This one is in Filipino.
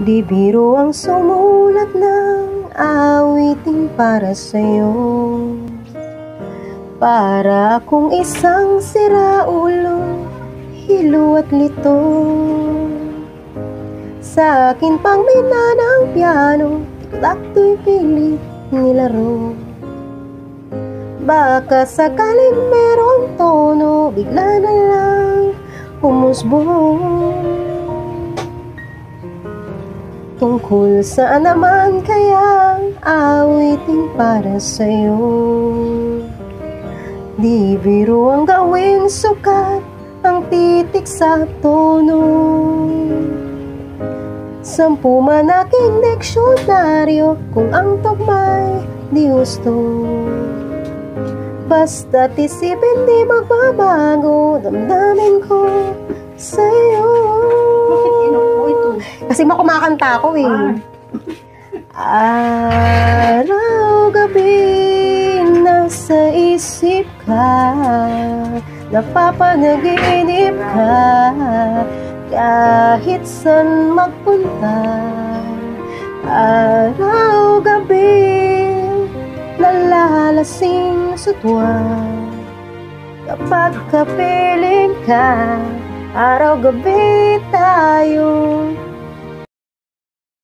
Di biro ang sumulat ng awiting para sa'yo. Para akong isang siraulo, hilo at lito. Sa akin pang mina ng piano, takto'y pilit nilaro. Baka sakaling merong tono, bigla na lang umusbong Tungkol saan naman kaya awiting para sa'yo. Di biro ang gawing sukat ang titik sa tono. Sampu man aking diksyonaryo kung ang tugmay di gusto. Basta't isipin di magbabago Damdamin ko Kasi makumakanta ako eh. Araw, gabi, nasa isip ka Napapanaginip ka. Kahit saan magpunta Araw, gabi, nalalasing sa tuwa Kapag kapiling ka Araw-gabi tayo